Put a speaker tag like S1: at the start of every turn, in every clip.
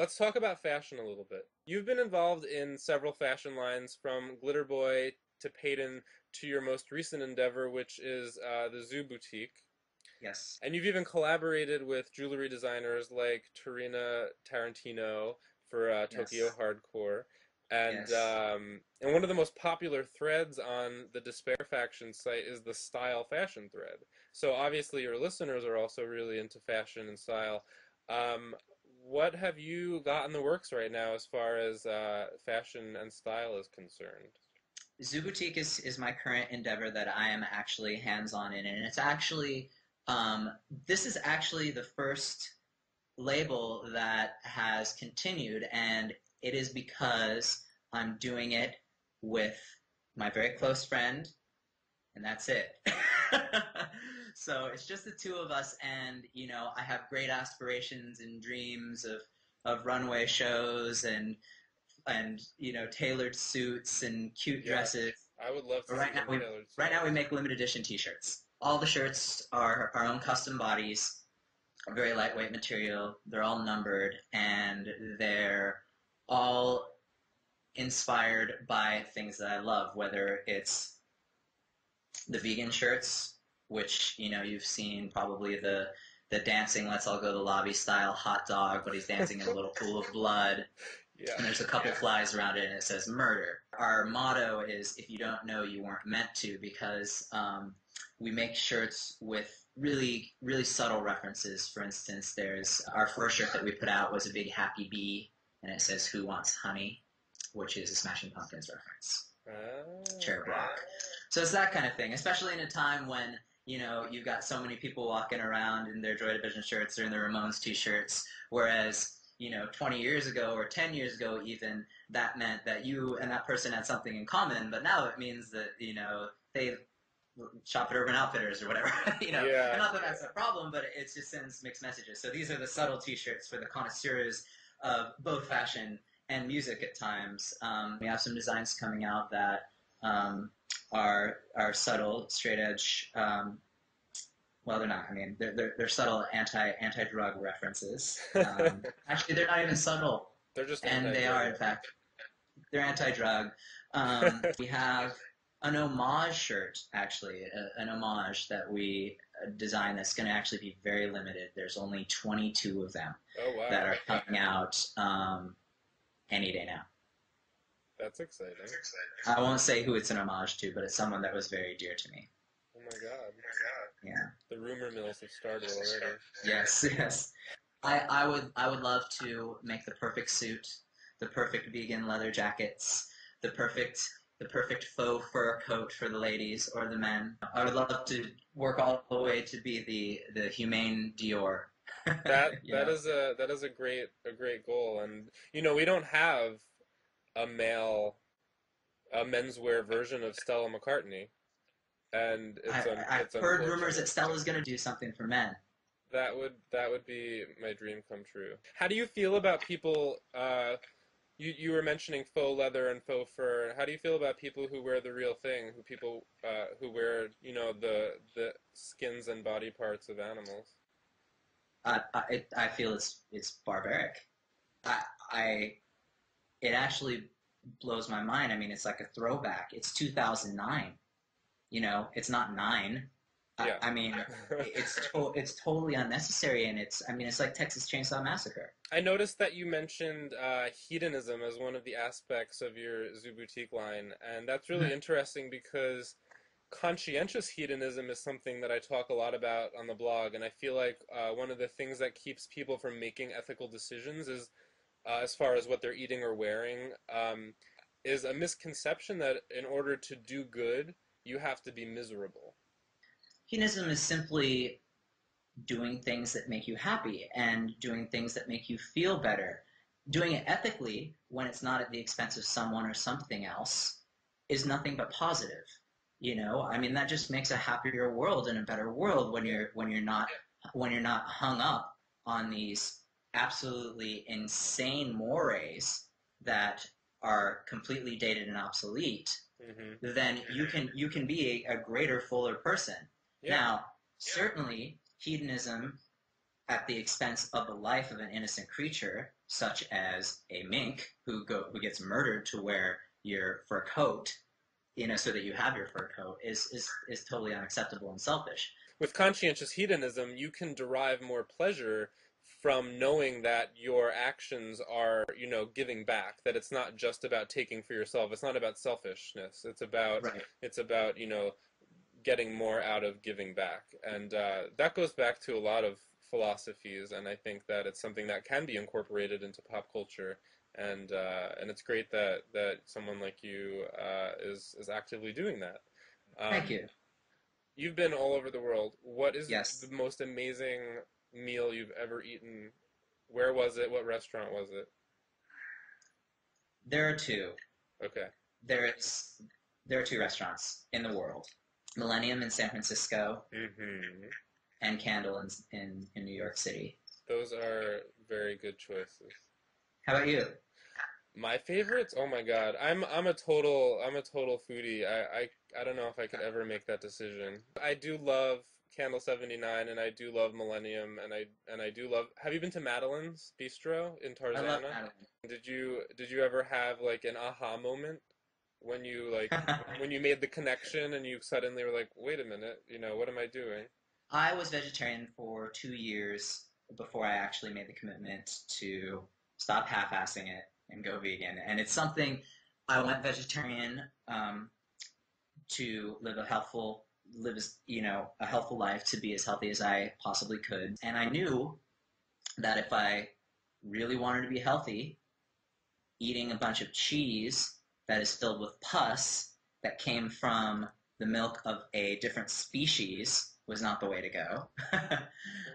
S1: Let's talk about fashion a little bit. You've been involved in several fashion lines from Glitter Boy to Peyton to your most recent endeavor, which is uh, the Zoo Boutique.
S2: Yes.
S1: And you've even collaborated with jewelry designers like Tarina Tarantino for uh, Tokyo
S2: Yes.
S1: Hardcore. And
S2: Yes.
S1: um, and one of the most popular threads on the Despair Faction site is the style fashion thread. So obviously your listeners are also really into fashion and style. Um, what have you got in the works right now as far as uh, fashion and style is concerned?
S2: Zoo Boutique is, is my current endeavor that I am actually hands on in, and it's actually um, this is actually the first label that has continued, and it is because I'm doing it with my very close friend, and that's it. so it's just the two of us, and you know I have great aspirations and dreams of of runway shows and and you know tailored suits and cute
S1: Yeah.
S2: dresses.
S1: I would love to
S2: Right
S1: see
S2: now we- Right now we make limited edition T-shirts. All the shirts are our own custom bodies, very lightweight material. They're all numbered and they're all inspired by things that I love. Whether it's the vegan shirts, which you know you've seen probably the the dancing let's all go to the lobby style hot dog, but he's dancing in a little pool of blood
S1: Yeah.
S2: and there's a couple flies around it and it says murder. Our motto is if you don't know, you weren't meant to because um, we make shirts with really, really subtle references. For instance, there's our first shirt that we put out was a big happy bee and it says who wants honey, which is a Smashing Pumpkins reference.
S1: Ah.
S2: Cherub Rock. So it's that kind of thing, especially in a time when you know you've got so many people walking around in their Joy Division shirts or in their Ramones t-shirts, whereas you know 20 years ago or 10 years ago even that meant that you and that person had something in common, but now it means that you know they shop at Urban Outfitters or whatever. you know,
S1: Yeah.
S2: and not that that's a problem, but it just sends mixed messages. So these are the subtle t-shirts for the connoisseurs of both fashion and music at times. Um, we have some designs coming out that um, are are subtle, straight edge. Um, well, they're not. I mean, they're they're, they're subtle anti anti drug references. Um, actually, they're not even subtle,
S1: They're just
S2: and they
S1: anti-drug.
S2: are in fact they're anti drug. Um, we have an homage shirt, actually, a, an homage that we uh, designed that's going to actually be very limited. There's only 22 of them
S1: Oh wow.
S2: that are coming out um, any day now.
S1: That's exciting.
S2: I won't say who it's an homage to, but it's someone that was very dear to me.
S1: Oh my god. Oh my god.
S2: Yeah.
S1: The rumor mills have started already.
S2: Yes. Yes. I, I would I would love to make the perfect suit, the perfect vegan leather jackets, the perfect the perfect faux fur coat for the ladies or the men. I would love to work all the way to be the the humane Dior.
S1: That
S2: You
S1: that
S2: know?
S1: is a that is a great a great goal, and you know we don't have a male a menswear version of Stella McCartney, and it's un-
S2: I, I've
S1: it's
S2: heard rumors that Stella's going to do something for men.
S1: That would that would be my dream come true. How do you feel about people? Uh, you you were mentioning faux leather and faux fur. How do you feel about people who wear the real thing? Who people uh, who wear you know the the skins and body parts of animals?
S2: I, I, I feel it's it's barbaric. I, I it actually blows my mind. I mean, it's like a throwback. It's 2009. You know, it's not nine.
S1: Yeah.
S2: I, I mean, it's to, it's totally unnecessary, and it's I mean, it's like Texas Chainsaw Massacre.
S1: I noticed that you mentioned uh, hedonism as one of the aspects of your Zoo Boutique line, and that's really
S2: Mhm.
S1: interesting because conscientious hedonism is something that I talk a lot about on the blog, and I feel like uh, one of the things that keeps people from making ethical decisions is, uh, as far as what they're eating or wearing, um, is a misconception that in order to do good, you have to be miserable.
S2: Hedonism is simply doing things that make you happy and doing things that make you feel better. Doing it ethically when it's not at the expense of someone or something else is nothing but positive. You know, I mean that just makes a happier world and a better world when you're when you're not when you're not hung up on these absolutely insane mores that are completely dated and obsolete
S1: hmm
S2: then you can you can be a, a greater fuller person
S1: Yeah.
S2: now, certainly, hedonism at the expense of the life of an innocent creature, such as a mink who go who gets murdered to wear your fur coat, you know, so that you have your fur coat, is is is totally unacceptable and selfish.
S1: With conscientious hedonism, you can derive more pleasure from knowing that your actions are, you know, giving back. That it's not just about taking for yourself. It's not about selfishness. It's about
S2: Right.
S1: it's about you know getting more out of giving back, and uh, that goes back to a lot of philosophies. And I think that it's something that can be incorporated into pop culture. And uh, and it's great that that someone like you uh, is is actively doing that. Um,
S2: Thank you.
S1: You've been all over the world. What is
S2: Yes.
S1: the most amazing meal you've ever eaten? Where was it? What restaurant was it?
S2: There are two.
S1: Okay.
S2: There's there are two restaurants in the world: Millennium in San Francisco
S1: hmm
S2: and Candle in in, in New York City.
S1: Those are very good choices.
S2: How about you?
S1: My favorites? Oh my God. I'm I'm a total I'm a total foodie. I, I I don't know if I could ever make that decision. I do love Candle 79 and I do love Millennium and I and I do love Have you been to Madeleine's Bistro in
S2: I love
S1: Tarzana?
S2: Madeline.
S1: Did you did you ever have like an aha moment when you like when you made the connection and you suddenly were like, wait a minute, you know, what am I doing?
S2: I was vegetarian for two years before I actually made the commitment to stop half-assing it and go vegan. And it's something I went vegetarian um, to live a healthful, live as you know a healthful life to be as healthy as I possibly could. And I knew that if I really wanted to be healthy, eating a bunch of cheese that is filled with pus that came from the milk of a different species was not the way to go.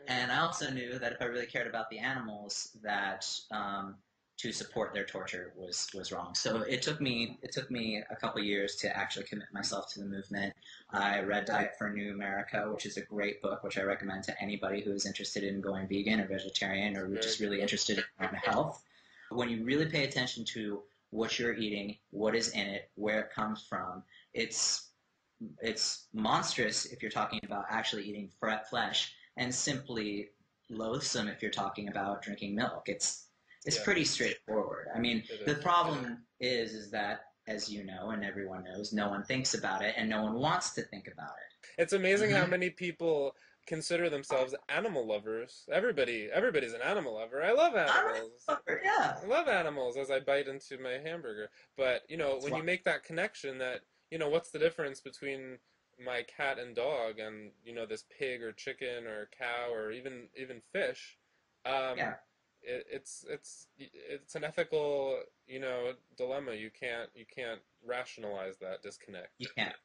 S2: and I also knew that if I really cared about the animals, that um, to support their torture was was wrong. So it took me it took me a couple years to actually commit myself to the movement. I read Diet for New America, which is a great book, which I recommend to anybody who is interested in going vegan or vegetarian or
S1: mm-hmm.
S2: just really interested in health. When you really pay attention to what you're eating, what is in it, where it comes from, it's it's monstrous if you're talking about actually eating flesh, and simply loathsome if you're talking about drinking milk. It's it's
S1: Yeah.
S2: pretty straightforward. I mean, the problem is is that as you know and everyone knows, no one thinks about it and no one wants to think about it.
S1: It's amazing how
S2: Mhm.
S1: many people consider themselves animal lovers. Everybody everybody's an animal lover. I love animals.
S2: Yeah.
S1: I love animals as I bite into my hamburger. But, you know,
S2: That's
S1: when you make that connection that, you know, what's the difference between my cat and dog and, you know, this pig or chicken or cow or even even fish? Um,
S2: Yeah.
S1: It, it's it's it's an ethical, you know, dilemma. You can't you can't rationalize that disconnect.
S2: You can't.